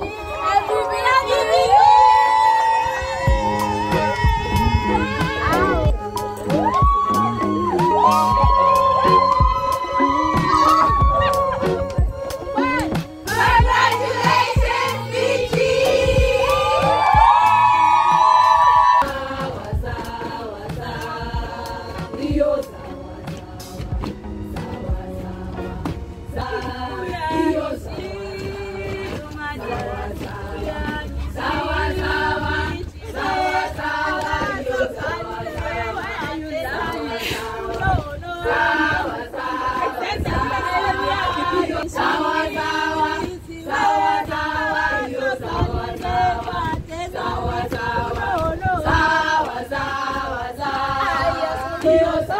Nothing was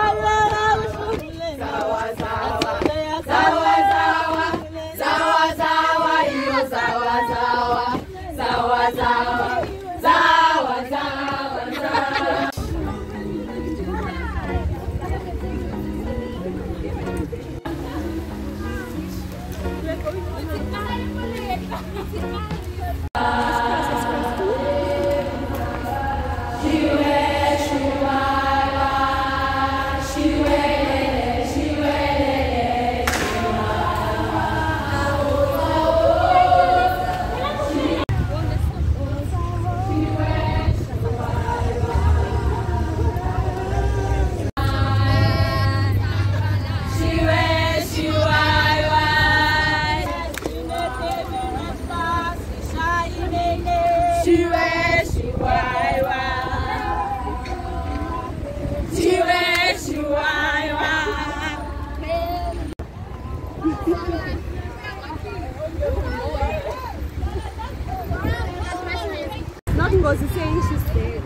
the same, she's dead.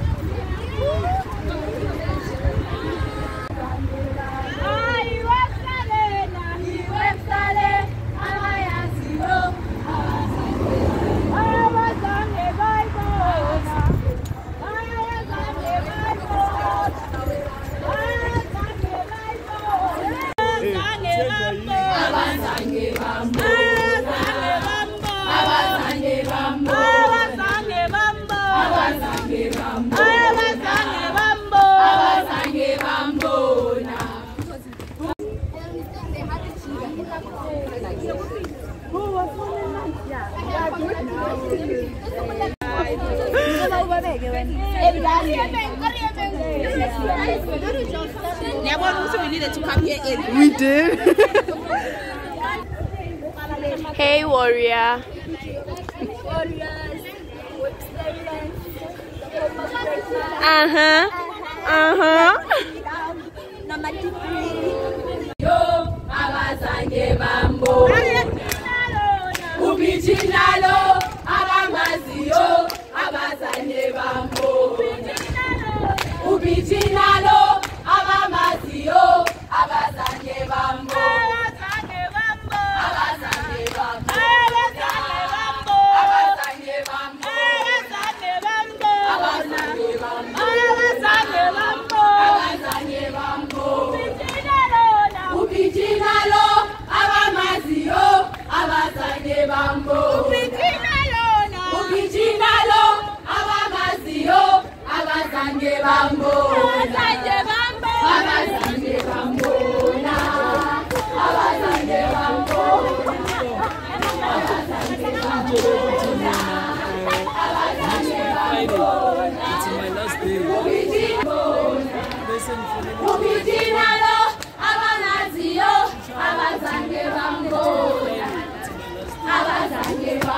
We did. Hey, warrior. Uh huh. Uh huh. Ubijinalo,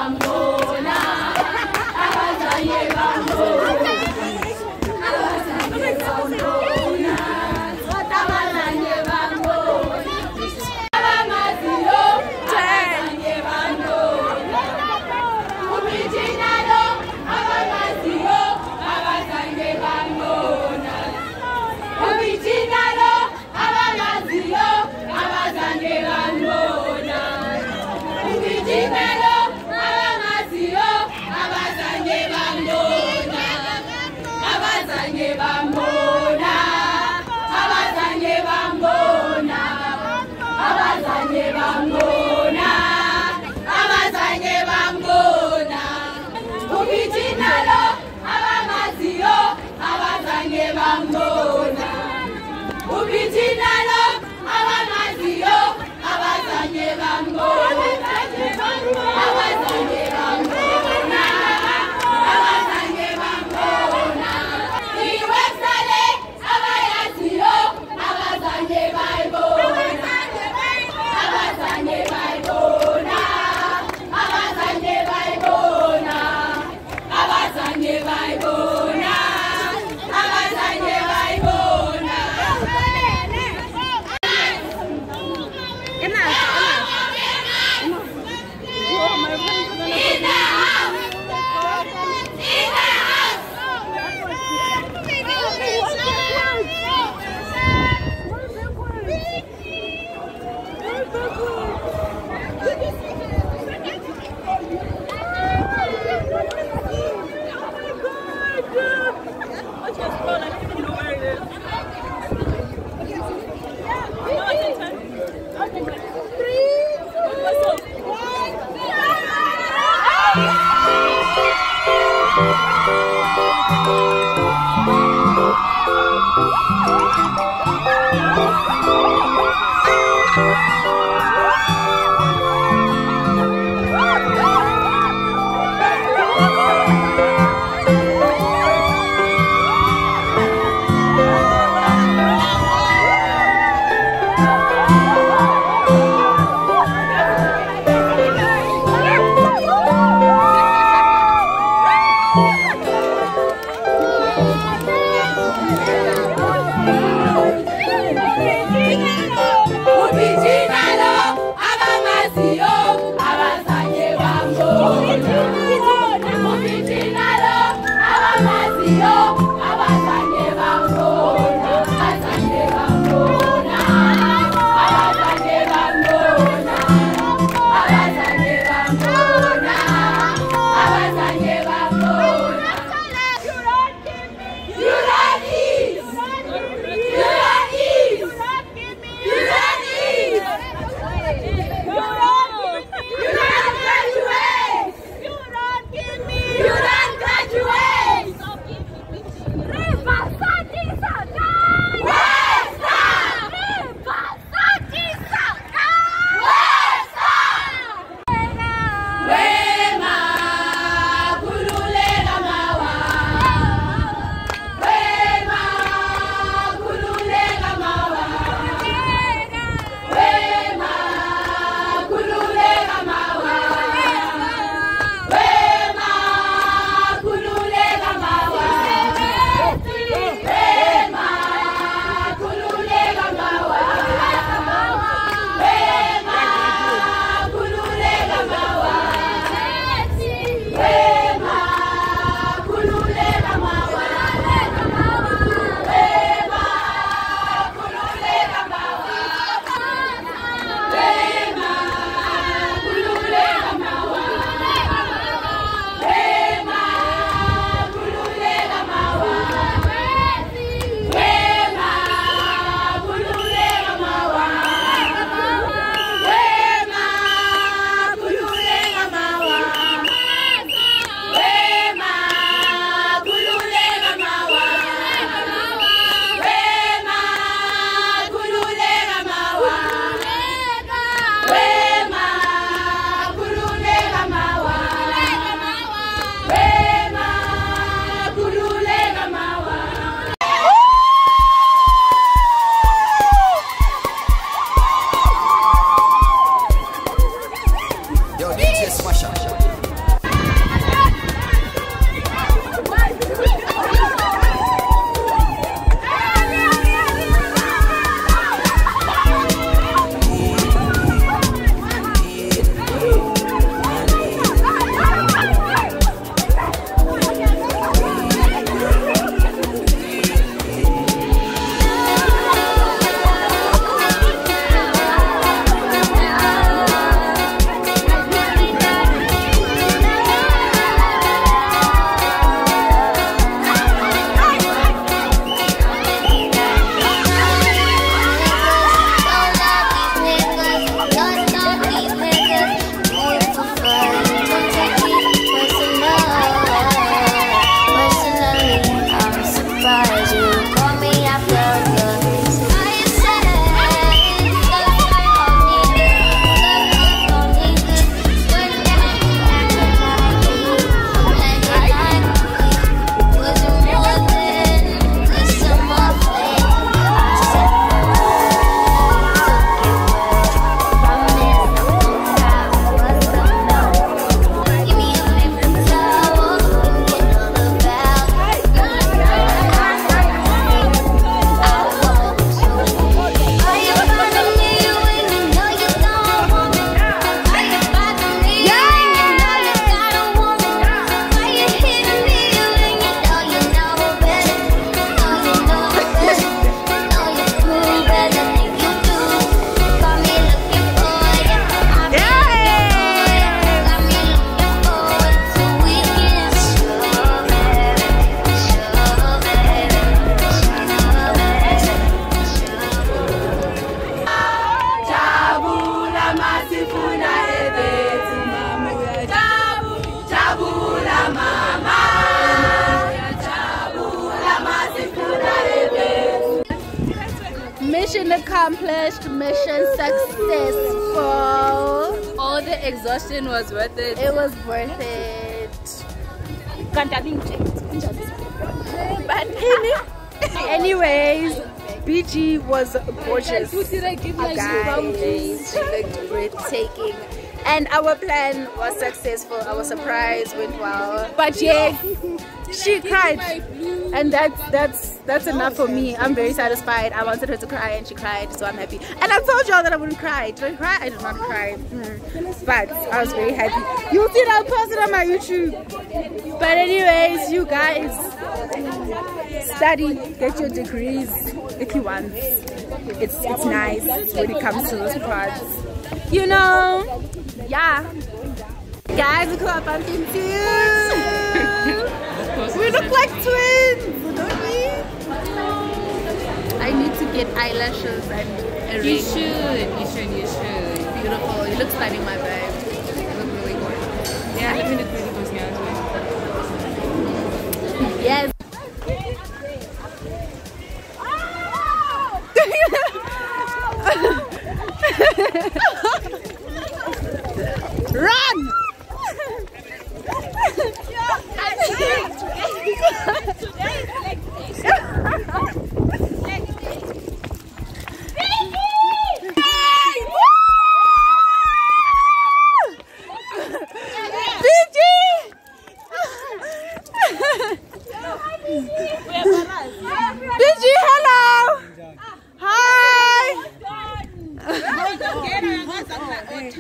감동 It was worth it. It was worth it. but any, anyways, BG was gorgeous. Who did I give my guys? She looked breathtaking. And our plan was successful. Our surprise went well. But yeah, she cried. And that's that's that's enough for me. I'm very satisfied. I wanted her to cry and she cried, so I'm happy. And I told y'all that I wouldn't cry. Did I cry? I did not cry. Mm but I was very happy. You'll see I posted on my YouTube. But anyways, you guys, study, get your degrees if you want. It's, it's nice when it comes to those parts. You know, yeah. Guys, look who I bumped into. we look like twins, don't we? I need to get eyelashes and a ring. You should, you should, you should beautiful. You look stunning, my babe. You look really gorgeous. Yeah, I mean, it's really good. Yes.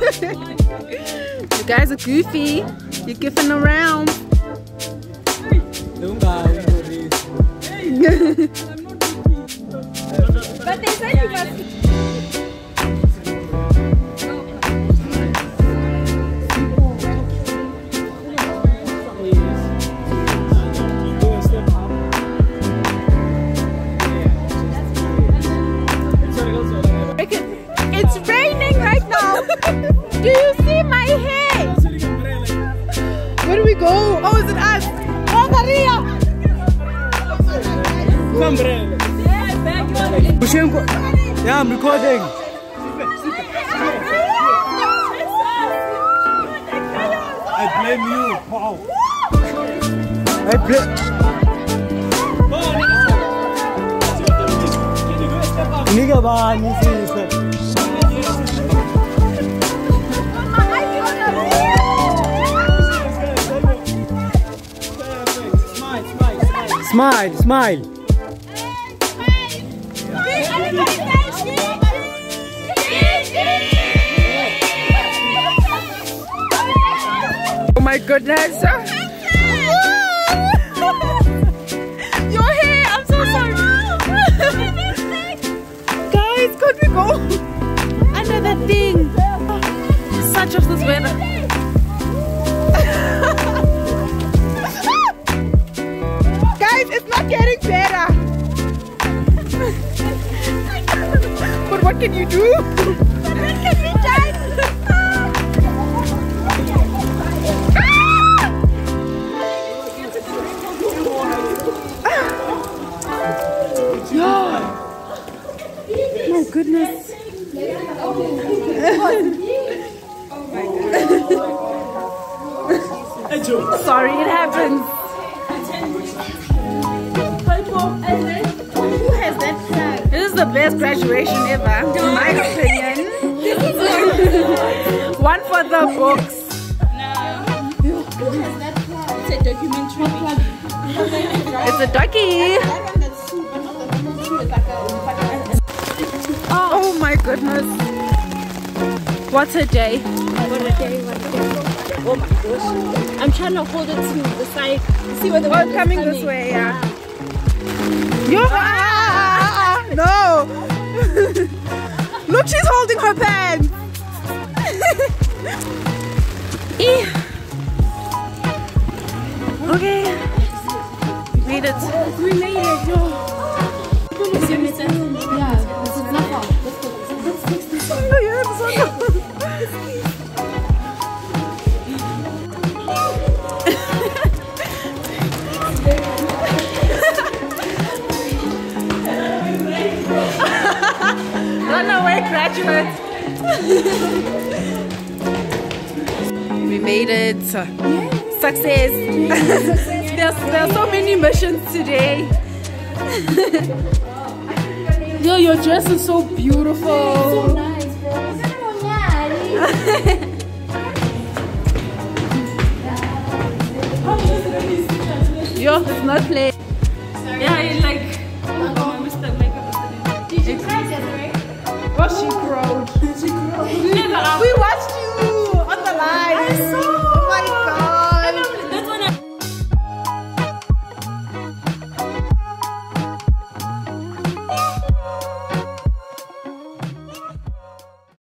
you guys are goofy. You're goofing around. but they said you must. Yeah, I'm recording. I blame you, Paul. I blame. Nigga, man, this is. Smile, smile. Goodness! You're here. I'm so sorry. Guys, could we go? Another thing. Such of this weather. Guys, it's not getting better. but what can you do? documentary. it's a ducky. Oh my goodness. What a day. What a day, what a day. Oh my gosh. I'm trying to hold it to the side. See where the oh, coming, coming this way, yeah. Ah ah ah, ah, ah, ah, no! Look, she's holding her pen! Okay. Made it. Oh, we made it, yo. Oh, yeah, it's so Run away, graduates. we made it. Success. there's, there are so many missions today. Yo, your dress is so beautiful. Yo, it's not play. Yeah, I like. Oh, my Mr. Makeup. Oh, she crowed. Never. We watched you on the live. I saw oh